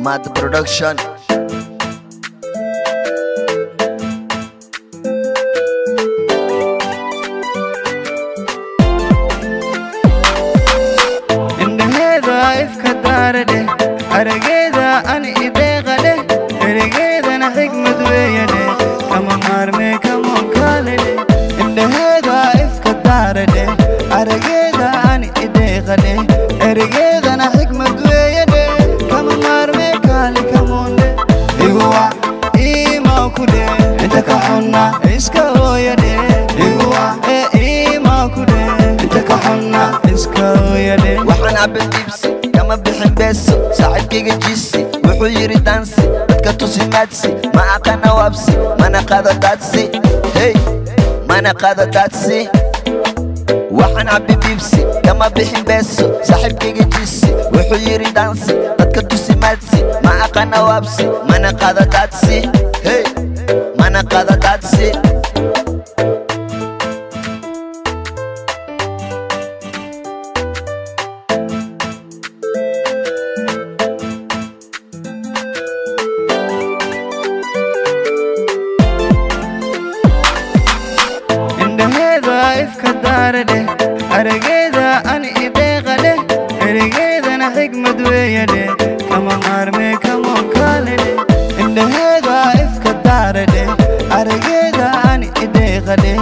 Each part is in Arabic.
Ahmad Production. indhaheeda ifka daaradheh arageeda an ideeqadheh eregeedana xigmad weeyadheh kama maarmee kamonkaaledheh indhaheeda ifka daaradheh arageeda an ideeqadheh erege daadsi waxaan cabin diibsi kama bixin beeso saaxiibkayga jiisi wuxuu yidhi dansi dadka tusi maadsi ma aqana waabsi mana qado daadsi ifka daara dheh arageeda an ideeqa dheh eregeedana xigmad weeye dheh kama maarmee kamonkaale dheh. Indhaheeda ifka daara dheh arageeda an ideeqa dheh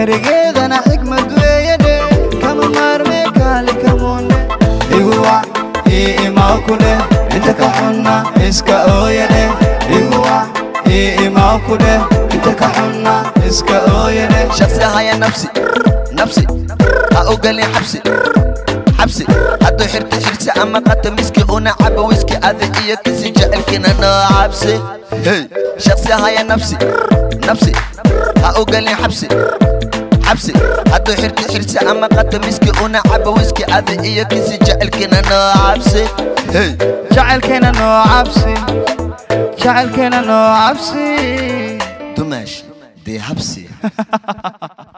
eregeedana xigmad weeye dheh kama maarmee kaale kamoon dheh iguwa ii imaa ku dheh inta ka xunna iska ooya dheh. Iguwa ii imaa ku dheh inta ka xunna iska ooya dheh. Shaksi haya nafsi حبسي. هاو قالي حبسي. حبسي. هادو حرت شرتي أما قاتو مسكي أنا عبا ويسكي. هذا هي كسي جا أنا حبسي هي. شخصي هاي نفسي. نفسي. هاو قالي حبسي. حبسي. هادو حرت شرتي أما قاتو مسكي أنا عبا ويسكي. هذا هي كسي جا أنا حبسي هي. جا الكينا أنا حبسي جا الكينا أنا حبسي دمش. دي حبسي.